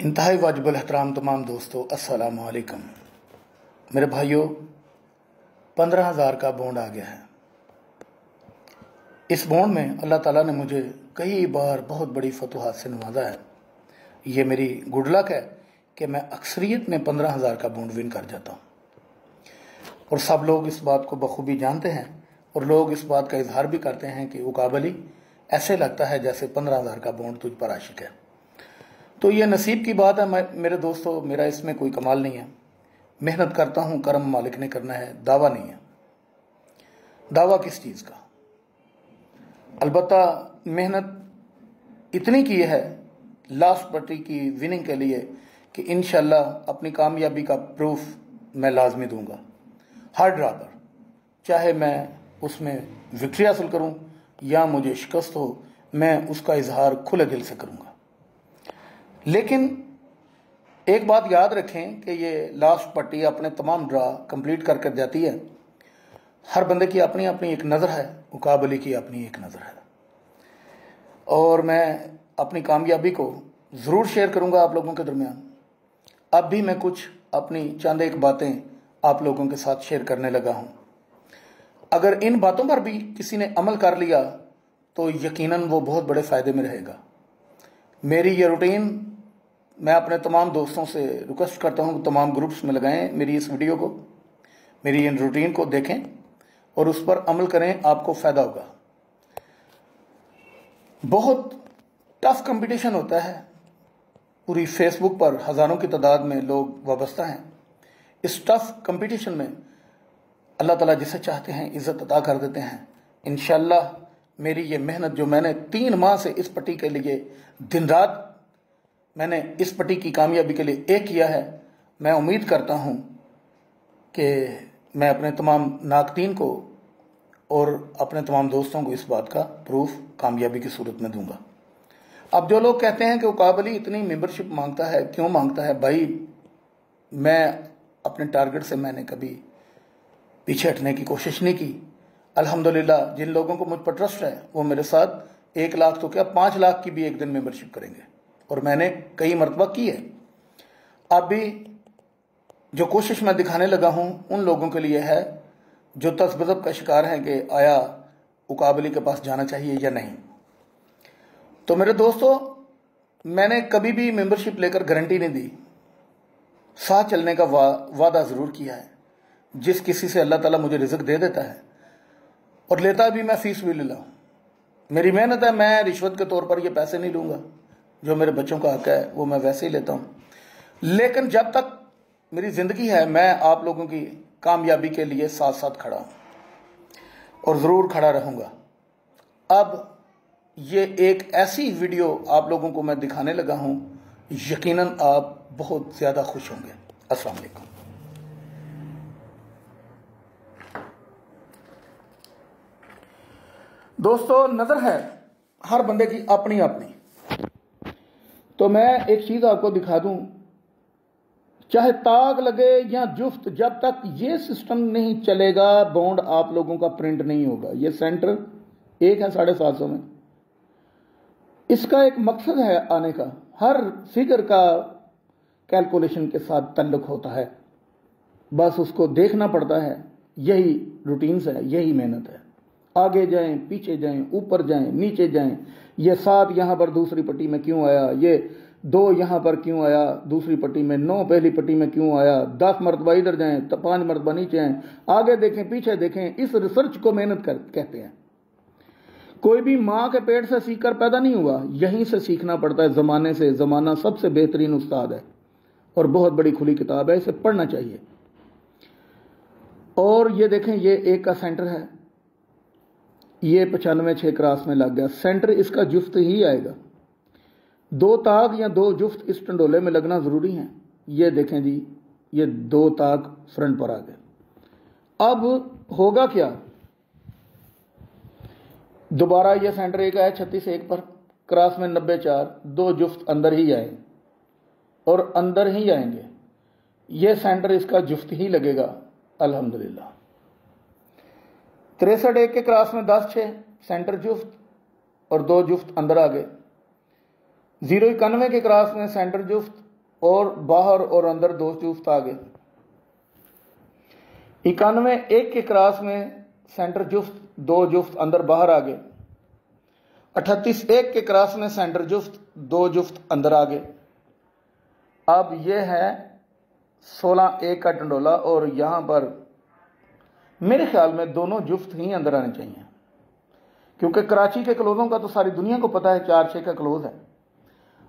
انتہائی واجب الاحترام تمام دوستو، السلام علیکم۔ میرے بھائیوں پندرہ ہزار کا بونڈ آ گیا ہے۔ اس بونڈ میں اللہ تعالیٰ نے مجھے کئی بار بہت بڑی فتوحات سے نوازا ہے۔ یہ میری گڈ لک ہے کہ میں اکثریت میں پندرہ ہزار کا بونڈ ون کر جاتا ہوں۔ اور سب لوگ اس بات کو بخوبی جانتے ہیں اور لوگ اس بات کا اظہار بھی کرتے ہیں کہ اکابلی ایسے لگتا ہے جیسے پندرہ ہزار کا بونڈ تجھ پر عاشق ہے۔ تو یہ نصیب کی بات ہے میرے دوستو، میرا اس میں کوئی کمال نہیں ہے۔ محنت کرتا ہوں، کرم مالک نے کرنا ہے، دعویٰ نہیں ہے۔ دعویٰ کس چیز کا؟ البتہ محنت اتنی کی ہے لاسٹ پٹی کی وننگ کے لیے کہ انشاءاللہ اپنی کامیابی کا پروف میں لازمی دوں گا۔ ہر ڈرا پر چاہے میں اس میں وکٹری حاصل کروں یا مجھے شکست ہو، میں اس کا اظہار کھلے دل سے کروں گا۔ لیکن ایک بات یاد رکھیں کہ یہ لاسٹ پٹی اپنے تمام ڈرا کمپلیٹ کر کر جاتی ہے۔ ہر بندے کی اپنی اپنی ایک نظر ہے مقابلی کی اپنی ایک نظر ہے۔ اور میں اپنی کامیابی کو ضرور شیئر کروں گا آپ لوگوں کے درمیان۔ اب بھی میں کچھ اپنی چند ایک باتیں آپ لوگوں کے ساتھ شیئر کرنے لگا ہوں۔ اگر ان باتوں پر بھی کسی نے عمل کر لیا، تو یقیناً وہ بہت بڑے فائدے میں رہے گا۔ میری یہ روٹین میں اپنے تمام دوستوں سے ریکویسٹ کرتا ہوں کہ تمام گروپس میں لگائیں میری اس ویڈیو کو، میری ان روٹین کو دیکھیں اور اس پر عمل کریں، آپ کو فائدہ ہوگا۔ بہت ٹف کمپٹیشن ہوتا ہے۔ پوری فیس بک پر ہزاروں کی تعداد میں لوگ وابستہ ہیں۔ اس ٹف کمپٹیشن میں اللہ تعالیٰ جسے چاہتے ہیں عزت عطا کر دیتے ہیں۔ انشاءاللہ میری یہ محنت جو میں نے تین ماہ سے اس پٹی کے لیے دن رات میں نے اس پٹی کی کامیابی کے لیے ایک کیا ہے، میں امید کرتا ہوں کہ میں اپنے تمام ناقدین کو اور اپنے تمام دوستوں کو اس بات کا پروف کامیابی کی صورت میں دوں گا۔ اب جو لوگ کہتے ہیں کہ اقابلی اتنی ممبرشپ مانگتا ہے، کیوں مانگتا ہے؟ بھائی، میں اپنے ٹارگٹ سے میں نے کبھی پیچھے ہٹنے کی کوشش نہیں کی۔ الحمدللہ، جن لوگوں کو مجھ پر ٹرسٹ ہے، وہ میرے ساتھ ایک لاکھ تو کیا پانچ لاکھ کی بھی ایک دن ممبرشپ کریں گے۔ اور میں نے کئی مرتبہ کی ہے۔ اب بھی جو کوشش میں دکھانے لگا ہوں ان لوگوں کے لیے ہے، جو تصبذب کا شکار ہیں کہ آیا اقابلی کے پاس جانا چاہیے یا نہیں۔ تو میرے دوستو، میں نے کبھی بھی ممبرشپ لے کر گارنٹی نہیں دی۔ ساتھ چلنے کا وعدہ ضرور کیا ہے۔ جس کسی سے اللہ تعالیٰ مجھے رزق دے دیتا ہے اور لیتا بھی میں فیس بھی لے لاؤں میری محنت ہے، میں رشوت کے طور پر یہ پیسے نہیں لوں گا۔ جو میرے بچوں کا حق ہے، وہ میں ویسے ہی لیتا ہوں۔ لیکن جب تک میری زندگی ہے، میں آپ لوگوں کی کامیابی کے لیے ساتھ ساتھ کھڑا ہوں۔ اور ضرور کھڑا رہوں گا۔ اب یہ ایک ایسی ویڈیو آپ لوگوں کو میں دکھانے لگا ہوں، یقیناً آپ بہت زیادہ خوش ہوں گے۔ السلام علیکم۔ دوستو، نظر ہے، ہر بندے کی اپنی اپنی۔ تو میں ایک چیز آپ کو دکھا دوں۔ چاہے تاغ لگے یا جفت، جب تک یہ سسٹم نہیں چلے گا، بونڈ آپ لوگوں کا پرنٹ نہیں ہوگا۔ یہ سینٹر ایک ہے ساڑھے سات سو میں۔ اس کا ایک مقصد ہے آنے کا۔ ہر فگر کا کیلکولیشن کے ساتھ تعلق ہوتا ہے۔ بس اس کو دیکھنا پڑتا ہے۔ یہی روٹینز ہے، یہی محنت ہے۔ آگے جائیں، پیچھے جائیں، اوپر جائیں، نیچے جائیں۔ یہ سات یہاں پر دوسری پٹی میں کیوں آیا؟ یہ دو یہاں پر کیوں آیا؟ دوسری پٹی میں نو، پہلی پٹی میں کیوں آیا؟ دس مرتبہ ادھر جائیں پانچ مرتبہ نیچے آئیں آگے دیکھیں، پیچھے دیکھیں، اس ریسرچ کو محنت کر کہتے ہیں۔ کوئی بھی ماں کے پیٹ سے سیکھ کر پیدا نہیں ہوا، یہیں سے سیکھنا پڑتا ہے۔ زمانے سے، زمانہ سب سے بہترین استاد ہے۔ اور بہت بڑی کھلی کتاب ہے، اسے پڑھنا چاہیے۔ اور یہ دیکھیں، یہ ایک کا سینٹر ہے۔ یہ پچانوے چھ کراس میں لگ گیا۔ سینٹر اس کا جفت ہی آئے گا۔ دو تاغ یا دو جفت اس ٹنڈولے میں لگنا ضروری ہیں۔ یہ دیکھیں جی یہ دو تاغ فرنٹ پر آ گئے۔ اب ہوگا کیا؟ دوبارہ یہ سینٹر ایک آیا چھتیس ایک پر، کراس میں نبے چار، دو جفت اندر ہی آئیں۔ اور اندر ہی آئیں گے۔ یہ سینٹر اس کا جفت ہی لگے گا۔ الحمدللہ۔ تریسٹھ ایک کے کراس میں دس چھ، سینٹر جفت اور دو جفت اندر آ گئے۔ زیرو اکانوے کے کراس میں سینٹر جفت اور باہر اور اندر دو جفت آگے اکانوے ایک کے کراس میں سینٹر جفت، دو جفت اندر باہر آگے اٹھتیس ایک کے کراس میں سینٹر جفت، دو جفت اندر آگے اب یہ ہے سولہ ایک کا ٹنڈولا اور یہاں پر میرے خیال میں دونوں جفت ہی اندر آنے چاہیے۔ کیونکہ کراچی کے کلوزوں کا تو ساری دنیا کو پتا ہے چار چھ کا کلوز ہے۔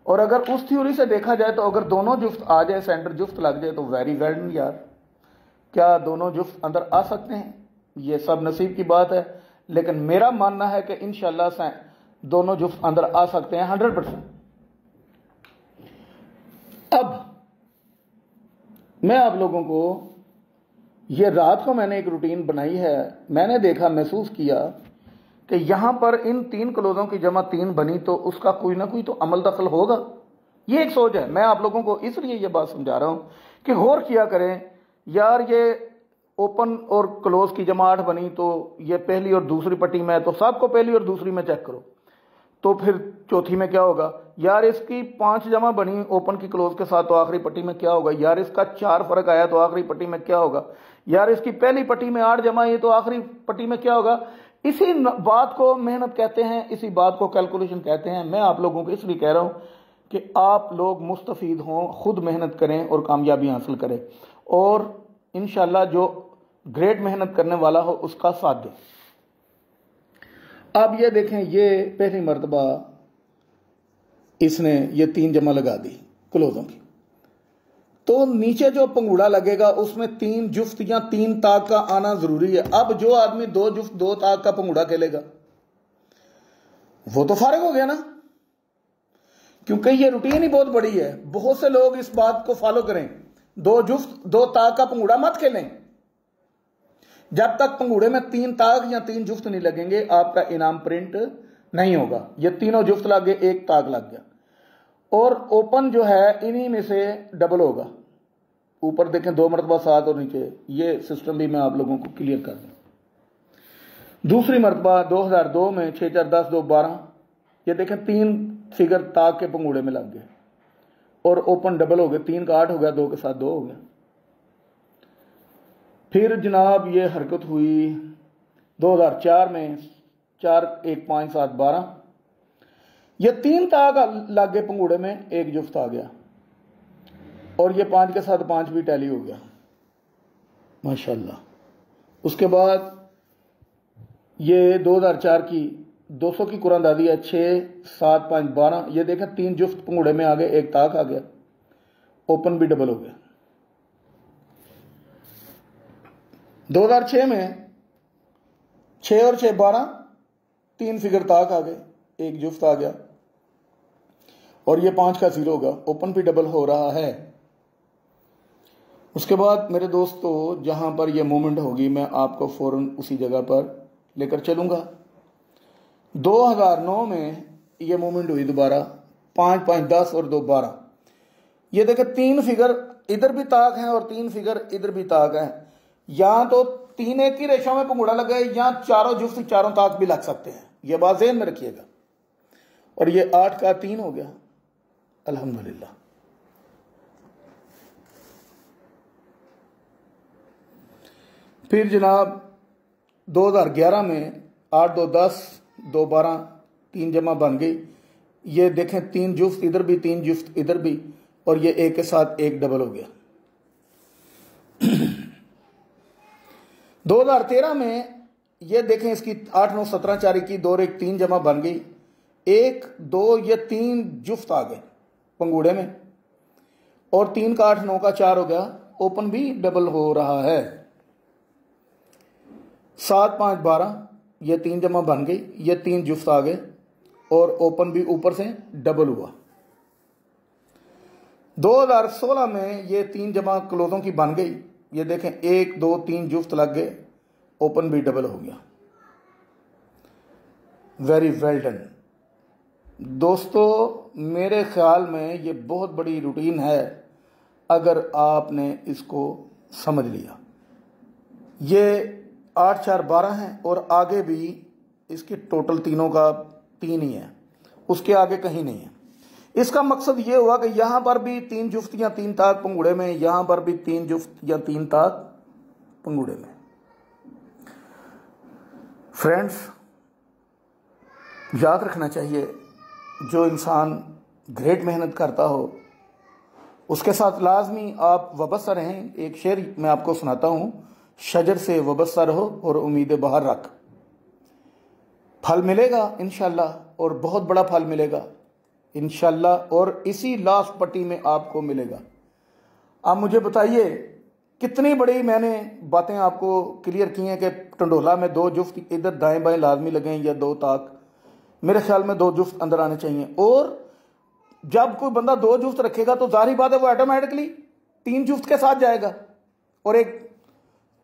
اور اگر اس تھیوری سے دیکھا جائے تو اگر دونوں جفت آ جائے، سینٹر جفت لگ جائے تو ویری ویل یار۔ کیا دونوں جفت اندر آ سکتے ہیں؟ یہ سب نصیب کی بات ہے۔ لیکن میرا ماننا ہے کہ انشاءاللہ سے دونوں جفت اندر آ سکتے ہیں ہنڈریڈ پرسینٹ اب میں آپ لوگوں کو یہ رات کو میں نے ایک روٹین بنائی ہے، میں نے دیکھا، محسوس کیا کہ یہاں پر ان تین کلوزوں کی جمع تین بنی تو اس کا کوئی نہ کوئی تو عمل دخل ہوگا۔ یہ ایک سوچ ہے۔ میں آپ لوگوں کو اس لیے یہ بات سمجھا رہا ہوں کہ غور کیا کریں، یار یہ اوپن اور کلوز کی جمع آٹھ بنی تو یہ پہلی اور دوسری پٹی میں تو سب کو پہلی اور دوسری میں چیک کرو۔ تو پھر چوتھی میں کیا ہوگا؟ یار اس کی پانچ جمع بنی اوپن کی کلوز کے ساتھ تو آخری پٹی میں کیا ہوگا؟ یار اس کا چار فرق آیا تو آخری پٹی میں کیا ہوگا؟ یار اس کی پہلی پٹی میں آٹھ جمع، یہ تو آخری پٹی میں کیا ہوگا؟ اسی بات کو محنت کہتے ہیں، اسی بات کو کیلکولیشن کہتے ہیں۔ میں آپ لوگوں کو اس لیے کہہ رہا ہوں کہ آپ لوگ مستفید ہوں، خود محنت کریں اور کامیابی حاصل کریں۔ اور انشاءاللہ جو گریٹ محنت کرنے والا ہو، اس کا ساتھ دیں۔ اب یہ دیکھیں، یہ پہلی مرتبہ اس نے یہ تین جمع لگا دی، کلوزوں کی۔ تو نیچے جو پنگوڑا لگے گا، اس میں تین جفت یا تین تاک کا آنا ضروری ہے۔ اب جو آدمی دو جفت، دو تاک کا پنگوڑا کھیلے گا، وہ تو فارغ ہو گیا نا۔ کیونکہ یہ روٹین ہی بہت بڑی ہے۔ بہت سے لوگ اس بات کو فالو کریں۔ دو جفت، دو تاک کا پنگوڑا مت کھیلیں۔ جب تک پنگوڑے میں تین تاک یا تین جفت نہیں لگیں گے، آپ کا انعام پرنٹ نہیں ہوگا۔ یہ تینوں جفت لگ گئے، ایک تاک لگ گیا۔ اور اوپن جو ہے، انہی میں سے ڈبل ہوگا۔ اوپر دیکھیں دو مرتبہ سات اور نیچے، یہ سسٹم بھی میں آپ لوگوں کو کلیئر کر دوں۔ دوسری مرتبہ دو ہزار دو میں چھ چار دس دو بارہ، یہ دیکھیں تین فگر تاک کے پنگوڑے میں لگ گئے۔ اور اوپن ڈبل ہو گئے، تین کا آٹھ ہو گیا، دو کے ساتھ دو ہو گیا پھر جناب یہ حرکت ہوئی دو ہزار چار میں چار ایک پانچ سات بارہ۔ یہ تین تاک لگ گئے پنگوڑے میں، ایک جفت آ گیا۔ اور یہ پانچ کے ساتھ پانچ بھی ٹیلی ہو گیا۔ ماشاءاللہ۔ اس کے بعد یہ دو ہزار چار کی دو سو کی قرآن دادی ہے، چھ، سات، پانچ، بارہ۔ یہ دیکھیں، تین جفت پنگوڑے میں آگے ایک تاک آ گیا۔ اوپن بھی ڈبل ہو گیا۔ دو ہزار چھ میں چھ اور چھ، بارہ، تین فگر تاک آ گئے ایک جفت آ گیا۔ اور یہ پانچ کا زیرو ہوگا اوپن بھی ڈبل ہو رہا ہے۔ اس کے بعد میرے دوستو، جہاں پر یہ مومنٹ ہوگی، میں آپ کو فوراً اسی جگہ پر لے کر چلوں گا۔ دو ہزار نو میں یہ مومنٹ ہوئی دوبارہ، پانچ پانچ دس اور دو بارہ یہ دیکھیں، تین فگر ادھر بھی تاک ہیں اور تین فگر ادھر بھی تاک ہیں۔ یا تو تین ایک کی ریشوں میں پنگوڑا لگے یا چاروں جفت چاروں تاک بھی لگ سکتے ہیں۔ یہ بات ذہن میں رکھیے گا۔ اور یہ آٹھ کا تین ہو گیا۔ الحمدللہ۔ پھر جناب دو ہزار گیارہ میں آٹھ دو دس دو بارہ تین جمع بن گئی۔ یہ دیکھیں تین جفت ادھر بھی، تین جفت ادھر بھی، اور یہ ایک کے ساتھ ایک ڈبل ہو گیا۔ دو ہزار تیرہ میں یہ دیکھیں اس کی آٹھ نو سترہ چاری کی دو ایک تین جمع بن گئی۔ ایک، دو، یہ تین جفت آ گئے پنگوڑے میں، اور تین کا آٹھ، نو کا چار ہو گیا۔ اوپن بھی ڈبل ہو رہا ہے۔ سات پانچ بارہ، یہ تین جمع بن گئی، یہ تین جفت آ گئے اور اوپن بھی اوپر سے ڈبل ہوا۔ دو ہزار سولہ میں یہ تین جمع کلوزوں کی بن گئی۔ یہ دیکھیں، ایک، دو، تین جفت لگ گئے اوپن بھی ڈبل ہو گیا۔ ویری ویل ڈن دوستو، میرے خیال میں یہ بہت بڑی روٹین ہے، اگر آپ نے اس کو سمجھ لیا۔ یہ آٹھ چار بارہ ہیں اور آگے بھی اس کی ٹوٹل تینوں کا تین ہی ہے اس کے آگے کہیں نہیں ہے اس کا مقصد یہ ہوا کہ یہاں پر بھی تین جفت یا تین تاک پنگوڑے میں، یہاں پر بھی تین جفت یا تین تاک پنگوڑے میں۔ فرینڈز، یاد رکھنا چاہیے، جو انسان گریٹ محنت کرتا ہو، اس کے ساتھ لازمی آپ وابستہ رہیں۔ ایک شعر میں آپ کو سناتا ہوں۔ شجر سے وابستہ رہو اور امید باہر رکھ۔ پھل ملے گا انشاءاللہ، اور بہت بڑا پھل ملے گا انشاءاللہ، اور اسی لاسٹ پٹی میں آپ کو ملے گا۔ آپ مجھے بتائیے، کتنی بڑی میں نے باتیں آپ کو کلیئر کی ہیں کہ ٹنڈولا میں دو جفت ادھر دائیں بائیں لازمی لگیں یا دو تاک؟ میرے خیال میں دو جفت اندر آنے چاہیے۔ اور جب کوئی بندہ دو جفت رکھے گا تو ظاہری بات ہے وہ آٹومیٹکلی تین جفت کے ساتھ جائے گا۔ اور ایک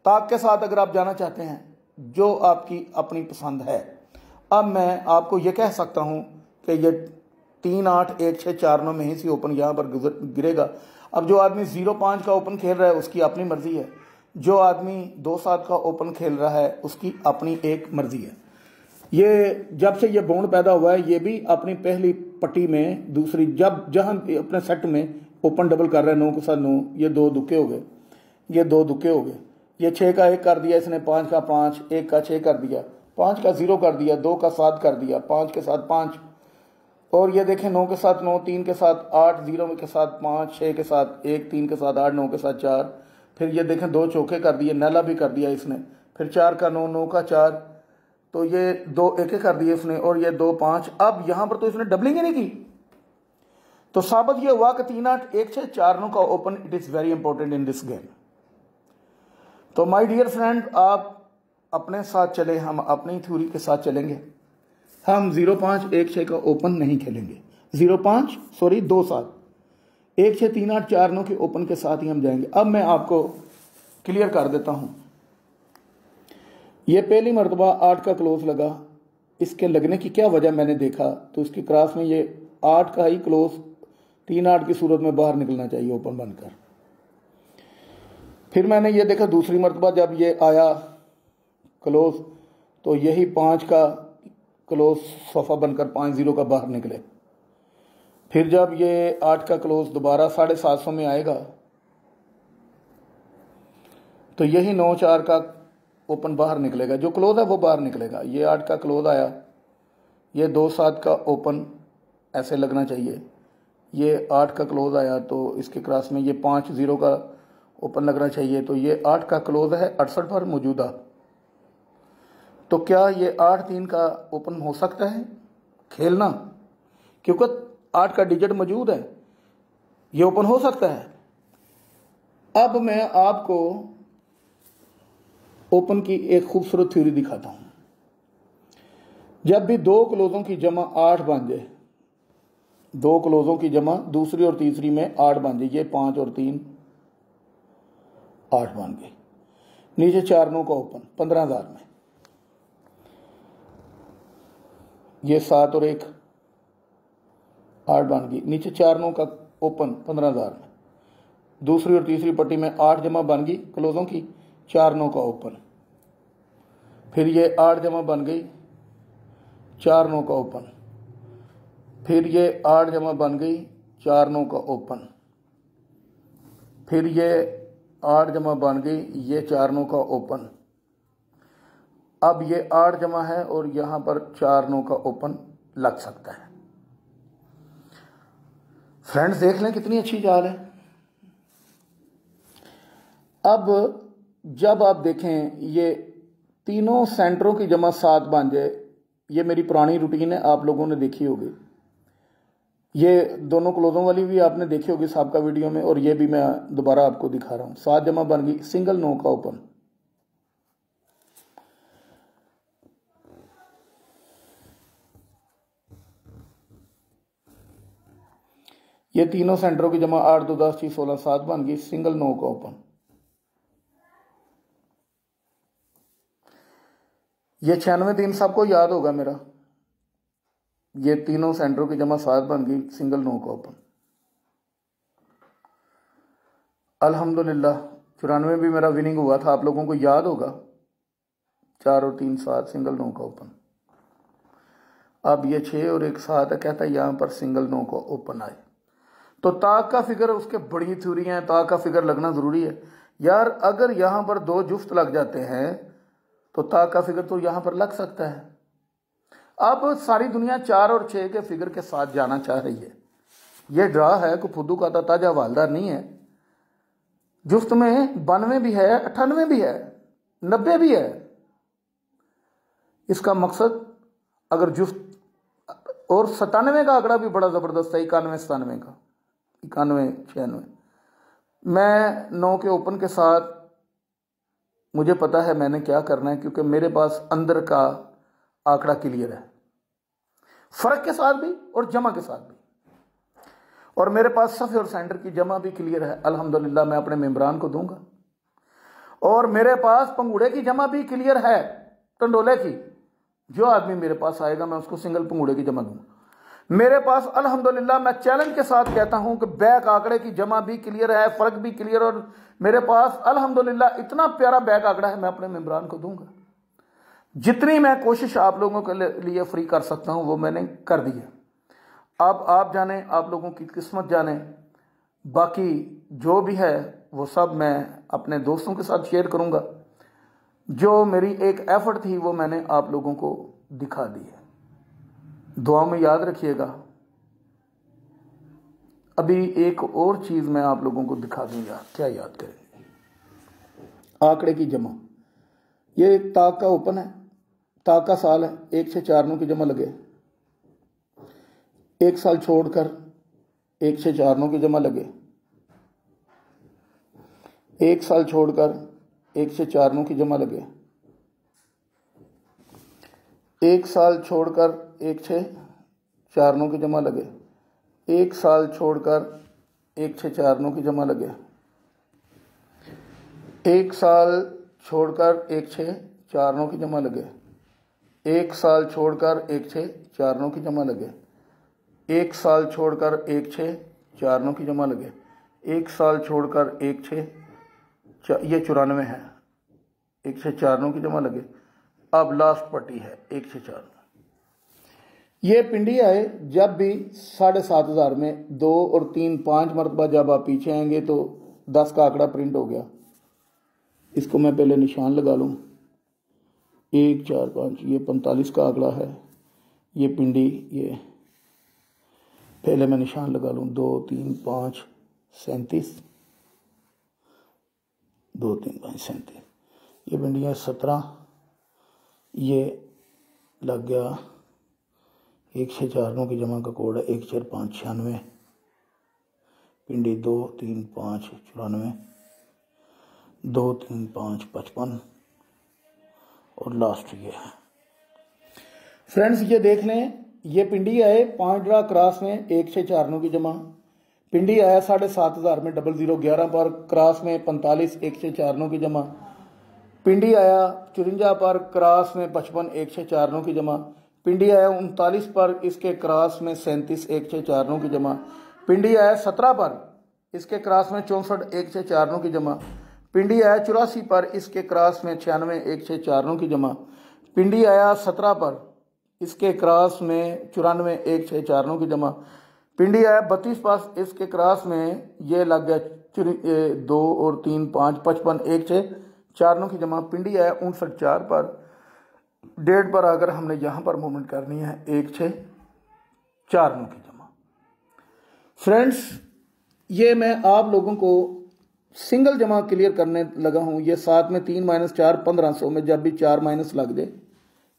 تاک کے ساتھ اگر آپ جانا چاہتے ہیں، جو آپ کی اپنی پسند ہے۔ اب میں آپ کو یہ کہہ سکتا ہوں کہ یہ تین آٹھ ایک چھ چار نو میں ہی سی اوپن یہاں پر گرے گا۔ اب جو آدمی زیرو پانچ کا اوپن کھیل رہا ہے، اس کی اپنی مرضی ہے۔ جو آدمی دو سات کا اوپن کھیل رہا ہے، اس کی اپنی ایک مرضی ہے۔ یہ جب سے یہ بونڈ پیدا ہوا ہے، یہ بھی اپنی پہلی پٹی میں، دوسری جب جہاں اپنے سیٹ میں اوپن ڈبل کر رہے ہیں، نو کے ساتھ نو، یہ دو دکے ہو گئے۔ یہ دو دکے ہو گئے۔ یہ چھ کا ایک کر دیا، اس نے پانچ کا پانچ، ایک کا چھ کر دیا، پانچ کا زیرو کر دیا، دو کا سات کر دیا، پانچ کے ساتھ پانچ۔ اور یہ دیکھیں نو کے ساتھ نو، تین کے ساتھ آٹھ، زیرو کے ساتھ پانچ، چھ کے ساتھ ایک، تین کے ساتھ آٹھ، نو کے ساتھ چار۔ پھر یہ دیکھیں دو چوکے کر دیے نیلا بھی کر دیا اس نے۔ پھر چار کا نو نو کا چار۔ تو یہ دو ایک کر دیے اس نے، اور یہ دو پانچ۔ اب یہاں پر تو اس نے ڈبلنگ ہی نہیں کی۔ تو ثابت یہ ہوا کہ تین آٹھ، ایک چھ، چار نو کا open it is very important in this game تو مائی ڈیئر فرینڈ آپ اپنے ساتھ چلے ہم اپنی تھیوری کے ساتھ چلیں گے۔ ہم زیرو پانچ ایک چھ کا اوپن نہیں کھیلیں گے۔ زیرو پانچ، سوری، دو سات۔ ایک چھ تین آٹھ چار نو کے اوپن کے ساتھ ہی ہم جائیں گے۔ اب میں آپ کو کلیئر کر دیتا ہوں۔ یہ پہلی مرتبہ آٹھ کا کلوز لگا۔ اس کے لگنے کی کیا وجہ میں نے دیکھا؟ تو اس کی کراس میں یہ آٹھ کا ہی کلوز تین آٹھ کی صورت میں باہر نکلنا چاہیے اوپن بن کر۔ پھر میں نے یہ دیکھا دوسری مرتبہ جب یہ آیا کلوز، تو یہی پانچ کا کلوز صفحہ بن کر پانچ زیرو کا باہر نکلے۔ پھر جب یہ آٹھ کا کلوز دوبارہ ساڑھے سات سو میں آئے گا، تو یہی نو چار کا اوپن باہر نکلے گا۔ جو کلوز ہے وہ باہر نکلے گا۔ یہ آٹھ کا کلوز آیا، یہ دو سات کا اوپن ایسے لگنا چاہیے۔ یہ آٹھ کا کلوز آیا، تو اس کے کراس میں یہ پانچ زیرو کا اوپن لگنا چاہیے۔ تو یہ آٹھ کا کلوز ہے اڑسٹھ پر موجودہ۔ تو کیا یہ آٹھ تین کا اوپن ہو سکتا ہے؟ کھیلنا۔ کیونکہ آٹھ کا ڈیجٹ موجود ہے۔ یہ اوپن ہو سکتا ہے۔ اب میں آپ کو اوپن کی ایک خوبصورت تھیوری دکھاتا ہوں۔ جب بھی دو کلوزوں کی جمع آٹھ بن جائے، دو کلوزوں کی جمع دوسری اور تیسری میں آٹھ بن جائے، یہ پانچ اور تین۔ آٹھ بن گئے نیچے چار نو کا اوپن، پندرہ ہزار میں۔ یہ سات اور ایک آٹھ بن گئی۔ نیچے چار نو کا اوپن، پندرہ ہزار میں۔ دوسری اور تیسری پٹی میں آٹھ جمع بن گئی کلوزوں کی، چار نو کا اوپن۔ پھر یہ آٹھ جمع بن گئی، چار نو کا اوپن۔ پھر یہ آٹھ جمع بن گئی، چار نو کا اوپن۔ پھر یہ آٹھ جمع بن گئی، یہ چار نو کا اوپن۔ اب یہ آٹھ جمع ہے اور یہاں پر چار نو کا اوپن لگ سکتا ہے۔ فرینڈز، دیکھ لیں کتنی اچھی چال ہے۔ اب جب آپ دیکھیں، یہ تینوں سینٹروں کی جمع سات بن جائے، یہ میری پرانی روٹین ہے، آپ لوگوں نے دیکھی ہوگی۔ یہ دونوں کلوزوں والی بھی آپ نے دیکھی ہوگی سابقہ ویڈیو میں اور یہ بھی میں دوبارہ آپ کو دکھا رہا ہوں۔ سات جمع بن گئی، سنگل نو کا اوپن۔ یہ تینوں سینٹروں کی جمع آٹھ دو دس چھ سولہ سات بن گئی، سنگل نو کا اوپن۔ یہ چھیانوے تین سب کو یاد ہوگا میرا۔ یہ تینوں سینٹروں کی جمع سات بن گئی، سنگل نو کا اوپن الحمدللہ، چورانوے بھی میرا وننگ ہوا تھا، آپ لوگوں کو یاد ہوگا۔ چار اور تین سات سنگل نو کا اوپن اب یہ چھ اور ایک سات ہے، کہتا ہے یہاں پر سنگل نو کو اوپن آئے۔ تو تاک کا فگر اس کے بڑی تھیوری ہیں تاک کا فگر لگنا ضروری ہے۔ یار، اگر یہاں پر دو جفت لگ جاتے ہیں، تو تاک کا فگر تو یہاں پر لگ سکتا ہے۔ اب ساری دنیا چار اور چھ کے فگر کے ساتھ جانا چاہ رہی ہے۔ یہ ڈرا ہے کہ فدو کا تاجہ والدہ نہیں ہے۔ جفت میں بانوے بھی ہے، اٹھانوے بھی ہے، نبے بھی ہے۔ اس کا مقصد اگر جفت اور ستانوے کا آنکڑا بھی بڑا زبردست ہے، اکانوے، ستانوے کا۔ اکانوے، چھیانوے۔ میں نو کے اوپن کے ساتھ، مجھے پتا ہے میں نے کیا کرنا ہے کیونکہ میرے پاس اندر کا آنکڑا کلیئر ہے فرق کے ساتھ بھی اور جمع کے ساتھ بھی۔ اور میرے پاس صفحے اور سینٹر کی جمع بھی کلیئر ہے الحمدللہ میں اپنے ممبران کو دوں گا۔ اور میرے پاس پنگوڑے کی جمع بھی کلیئر ہے ٹنڈولے کی۔ جو آدمی میرے پاس آئے گا میں اس کو سنگل پنگوڑے کی جمع دوں۔ گا میرے پاس الحمدللہ میں چیلنج کے ساتھ کہتا ہوں کہ بیک آکڑے کی جمع بھی کلیئر ہے فرق بھی کلیئر اور میرے پاس الحمدللہ اتنا پیارا بیک آکڑا ہے، میں اپنے ممبران کو دوں گا۔ جتنی میں کوشش آپ لوگوں کے لیے فری کر سکتا ہوں، وہ میں نے کر دی ہے۔ اب آپ جانیں، آپ لوگوں کی قسمت جانیں۔ باقی جو بھی ہے، وہ سب میں اپنے دوستوں کے ساتھ شیئر کروں گا۔ جو میری ایک ایفرٹ تھی، وہ میں نے آپ لوگوں کو دکھا دی ہے۔ دعا میں یاد رکھیے گا۔ ابھی ایک اور چیز میں آپ لوگوں کو دکھا دوں گا۔ کیا یاد کریں؟ آکڑے کی جمع۔ یہ ایک تاک کا اوپن ہے۔ تاک کا سال ایک سے چارنوں کی جمع لگے۔ ایک سال چھوڑ کر ایک سے چارنوں کی جمع لگے۔ ایک سال چھوڑ کر ایک سے چارنوں کی جمع لگے۔ ایک سال چھوڑ کر ایک چھ چار نو کی جمع لگے۔ ایک سال چھوڑ کر ایک چھ چار نو کی جمع لگے۔ ایک سال چھوڑ کر ایک چھ چار نو کی جمع لگے۔ ایک سال چھوڑ کر ایک چھ چار نو کی جمع لگے۔ ایک سال چھوڑ کر ایک چھ چار نو کی جمع لگے۔ ایک سال چھوڑ کر ایک چھ یہ چورانوے ہے ایک چھ چار نو کی جمع لگے۔ اب لاسٹ پٹی ہے، ایک سے چار۔ یہ پنڈی آئے، جب بھی ساڑھے سات ہزار میں دو اور تین پانچ مرتبہ جب آپ پیچھے آئیں گے تو دس کا آکڑا پرنٹ ہو گیا۔ اس کو میں پہلے نشان لگا لوں۔ ایک، چار، پانچ، یہ پنتالیس کا آکڑا ہے، یہ پنڈی، یہ پہلے میں نشان لگا لوں، دو، تین، پانچ، سینتیس، دو، تین، پانچ، سینتیس۔ یہ پنڈی ہے سترہ، یہ لگ گیا ایک چھ چار نو کی جمع کا کوڈ ہے، ایک، چار، پانچ، چھیانوے۔ پنڈی دو، تین، پانچ، چورانوے۔ دو، تین، پانچ، پچپن۔ اور لاسٹ یہ ہے۔ فرینڈز یہ دیکھ لیں، یہ پنڈی آئے پانچ ڈرا کراس میں ایک چھ چار نو کی جمع۔ پنڈی آیا ساڑھے سات ہزار میں ڈبل زیرو گیارہ پر، کراس میں پنتالیس، ایک چھ چار نو کی جمع۔ پنڈی آیا چرنجا پر، کراس میں پچپن، ایک چھ چار نو کی جمع۔ پنڈی آیا انتالیس پر، اس کے کراس میں سینتیس، ایک چھ چار نو کی جمع۔ پنڈی آیا سترہ پر، اس کے کراس میں چونسٹھ، ایک چھ چار نو کی جمع۔ پنڈی آیا چوراسی پر، اس کے کراس میں چھیانوے، ایک چھ چار نو کی جمع۔ پنڈی آیا سترہ پر، اس کے کراس میں چورانوے، ایک چھ چار نو کی جمع۔ پنڈی آیا بتیس پاس اس کے کراس میں یہ لگ گیا دو اور تین، پانچ، پچپن، ایک چھ چار نو کی جمع۔ پنڈی آیا انسٹھ چار پر۔ ڈیٹ پر اگر ہم نے یہاں پر مومنٹ کرنی ہے، ایک چھ چار نو کی جمع۔ فرینڈز، یہ میں آپ لوگوں کو سنگل جمع کلیئر کرنے لگا ہوں، یہ سات میں تین مائنس چار، پندرہ سو میں جب بھی چار مائنس لگ دے،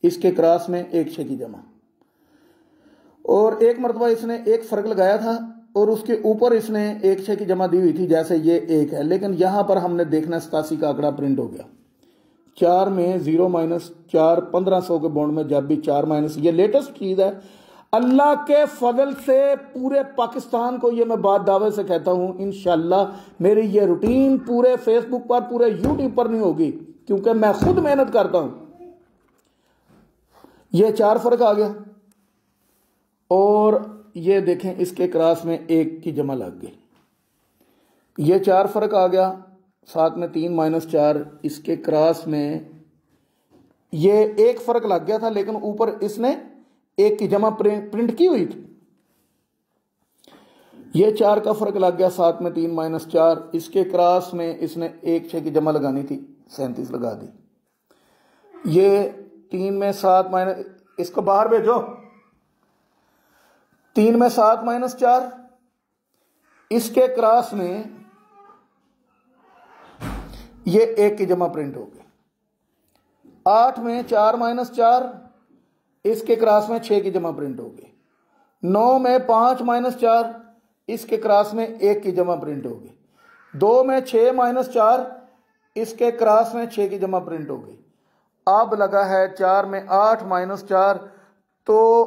اس کے کراس میں ایک چھ کی جمع۔ اور ایک مرتبہ اس نے ایک فرق لگایا تھا اور اس کے اوپر اس نے ایک چھ کی جمع دی ہوئی تھی، جیسے یہ ایک ہے۔ لیکن یہاں پر ہم نے دیکھنا ستاسی کا آکڑا پرنٹ ہو گیا۔ چار میں زیرو مائنس چار، پندرہ سو کے بونڈ میں جب بھی چار مائنس، یہ لیٹسٹ چیز ہے۔ اللہ کے فضل سے پورے پاکستان کو یہ میں بات دعوے سے کہتا ہوں، انشاءاللہ میری یہ روٹین پورے فیس بک پر، پورے یوٹیوب پر نہیں ہوگی، کیونکہ میں خود محنت کرتا ہوں۔ یہ چار فرق آ گیا۔ اور یہ دیکھیں اس کے کراس میں ایک کی جمع لگ گئی۔ یہ چار فرق آ گیا، ساتھ میں تین مائنس چار، اس کے کراس میں یہ ایک فرق لگ گیا تھا، لیکن اوپر اس نے ایک کی جمع پرنٹ کی ہوئی تھی۔ یہ چار کا فرق لگ گیا سات میں تین مائنس چار۔ اس کے کراس میں اس نے ایک چھ کی جمع لگانی تھی، سینتیس لگا دی۔ یہ تین میں سات مائنس اس کو باہر بھیجو۔ تین میں سات مائنس چار۔ اس کے کراس میں یہ ایک کی جمع پرنٹ ہو ہوگی آٹھ میں چار مائنس چار۔ اس کے کراس میں چھ کی جمع پرنٹ ہوگی۔ نو میں پانچ مائنس چار، اس کے کراس میں ایک کی جمع پرنٹ ہوگی۔ دو میں چھ مائنس چار، اس کے کراس میں چھ کی جمع پرنٹ ہوگی۔ اب لگا ہے چار میں آٹھ مائنس چار، تو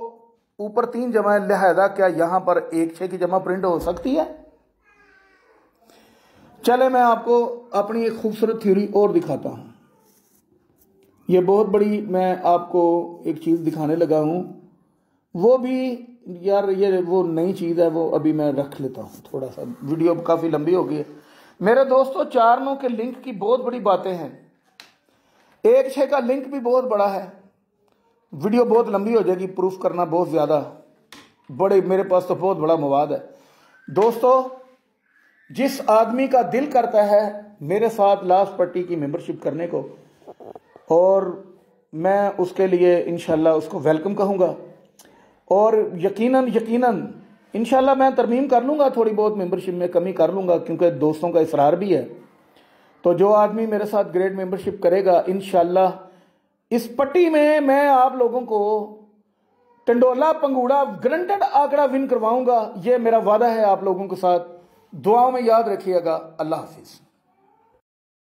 اوپر تین جمع لہذا کیا یہاں پر ایک چھ کی جمع پرنٹ ہو سکتی ہے؟ چلے میں آپ کو اپنی ایک خوبصورت تھیوری اور دکھاتا ہوں۔ یہ بہت بڑی میں آپ کو ایک چیز دکھانے لگا ہوں۔ وہ بھی یار یہ وہ نئی چیز ہے، وہ ابھی میں رکھ لیتا ہوں۔ تھوڑا سا ویڈیو کافی لمبی ہو گئی ہے۔ میرے دوستو چارنوں کے لنک کی بہت بڑی باتیں ہیں۔ ایک چھ کا لنک بھی بہت بڑا ہے۔ ویڈیو بہت لمبی ہو جائے گی، پروف کرنا بہت زیادہ۔ بڑے، میرے پاس تو بہت بڑا مواد ہے۔ دوستو، جس آدمی کا دل کرتا ہے میرے ساتھ لاسٹ پٹی کی ممبرشپ کرنے کو اور میں اس کے لیے انشاءاللہ اس کو ویلکم کہوں گا۔ اور یقیناً یقیناً انشاءاللہ میں ترمیم کر لوں گا تھوڑی بہت ممبرشپ میں کمی کر لوں گا کیونکہ دوستوں کا اصرار بھی ہے۔ تو جو آدمی میرے ساتھ گریڈ ممبرشپ کرے گا، انشاءاللہ اس پٹی میں میں آپ لوگوں کو ٹنڈولا پنگوڑا گرنٹڈ آکڑا ون کرواؤں گا۔ یہ میرا وعدہ ہے آپ لوگوں کے ساتھ۔ دعاؤں میں یاد رکھیے گا۔ اللہ حافظ۔